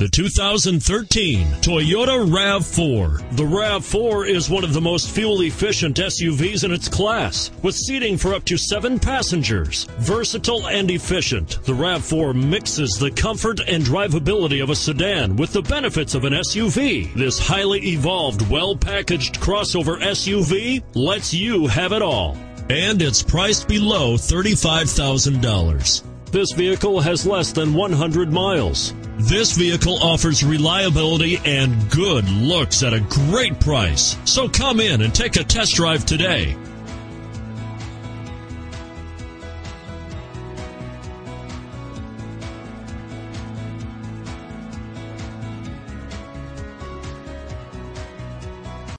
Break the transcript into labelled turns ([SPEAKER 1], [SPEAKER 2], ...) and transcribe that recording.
[SPEAKER 1] The 2013 Toyota RAV4. The RAV4 is one of the most fuel efficient SUVs in its class, with seating for up to seven passengers. Versatile and efficient, the RAV4 mixes the comfort and drivability of a sedan with the benefits of an SUV. This highly evolved, well packaged crossover SUV lets you have it all. And it's priced below $35,000. This vehicle has less than 100 miles. This vehicle offers reliability and good looks at a great price. So come in and take a test drive today.